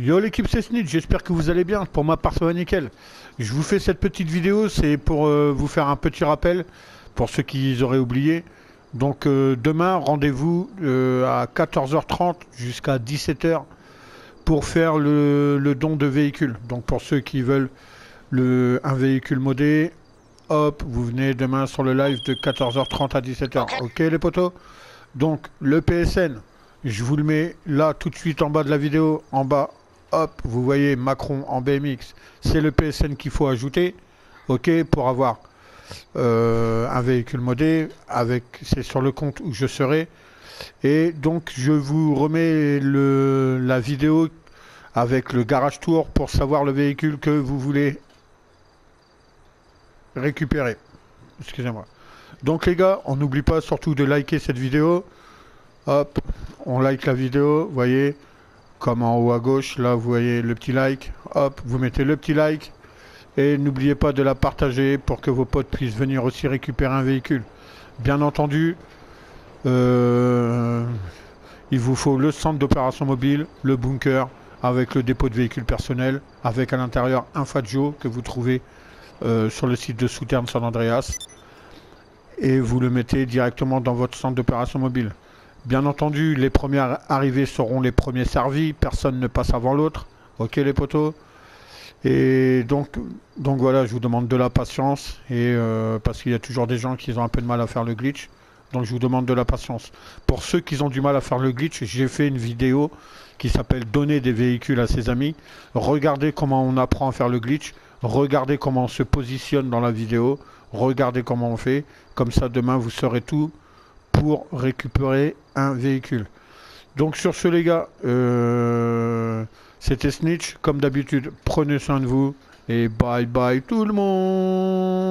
Yo l'équipe c'est Snitch, j'espère que vous allez bien. Pour ma part ça va nickel. Je vous fais cette petite vidéo, c'est pour euh, vous faire un petit rappel pour ceux qui auraient oublié. Donc euh, demain, rendez-vous euh, à 14h30 jusqu'à 17h pour faire le, don de véhicule. Donc pour ceux qui veulent le, un véhicule modé, hop, vous venez demain sur le live de 14h30 à 17h. Ok les potos? Donc le PSN, je vous le mets là tout de suite en bas de la vidéo, en bas, hop, vous voyez Macron en BMX, c'est le PSN qu'il faut ajouter, ok, pour avoir euh, un véhicule modé, avec, c'est sur le compte où je serai. Et donc je vous remets la vidéo avec le garage tour pour savoir le véhicule que vous voulez récupérer. Excusez-moi. Donc les gars, on n'oublie pas surtout de liker cette vidéo. Hop, on like la vidéo, voyez, comme en haut à gauche, là vous voyez le petit like. Hop, vous mettez le petit like. Et n'oubliez pas de la partager pour que vos potes puissent venir aussi récupérer un véhicule. Bien entendu, euh, il vous faut le centre d'opération mobile, le bunker, avec le dépôt de véhicules personnels, avec à l'intérieur un Fadjo que vous trouvez euh, sur le site de Souterrain San Andreas. Et vous le mettez directement dans votre centre d'opération mobile. Bien entendu, les premiers arrivés seront les premiers servis, personne ne passe avant l'autre. Ok les potos et donc, donc voilà, je vous demande de la patience et euh, parce qu'il y a toujours des gens qui ont un peu de mal à faire le glitch. Donc je vous demande de la patience. Pour ceux qui ont du mal à faire le glitch, j'ai fait une vidéo qui s'appelle Donner des véhicules à ses amis. Regardez comment on apprend à faire le glitch. Regardez comment on se positionne dans la vidéo. Regardez comment on fait. Comme ça, demain, vous saurez tout pour récupérer un véhicule. Donc sur ce, les gars, euh, c'était Snitch, comme d'habitude, prenez soin de vous et bye bye tout le monde